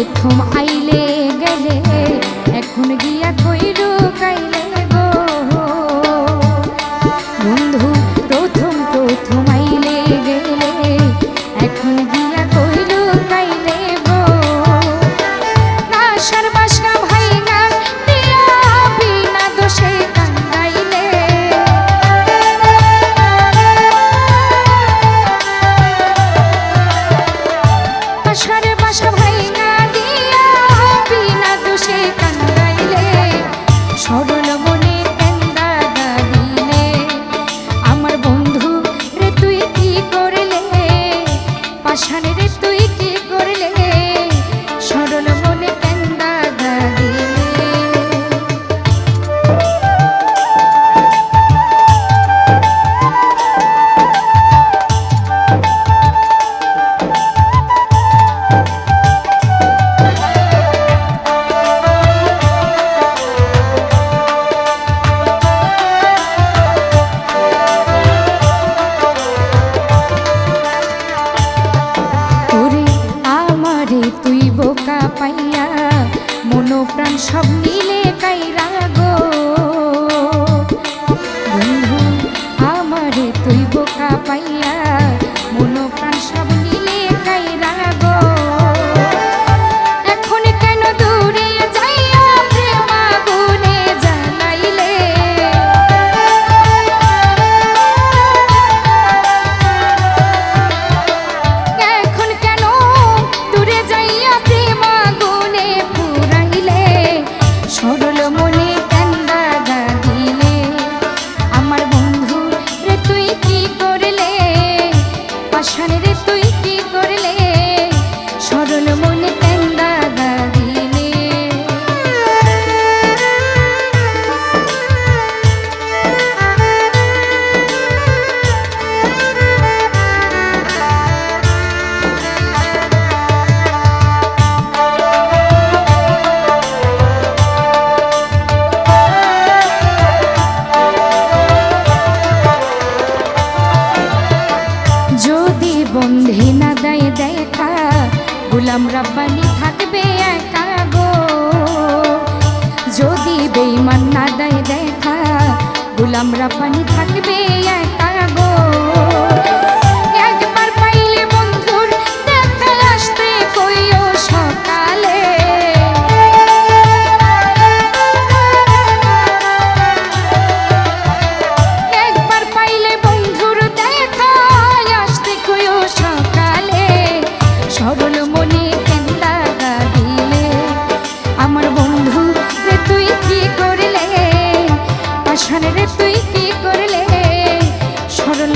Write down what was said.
প্রথম আই রাব্বানি থাকবে একা গো। যদি বেইমান না দেয় দেখা, গুলাম রাব্বানি থাকবে একা গো। একবার পাইলে বন্ধুর দেখা আসতে কইও সকালে। একবার পাইলে বন্ধুর দেখা আসতে কইও সকালে। তুই কি করলে? সরল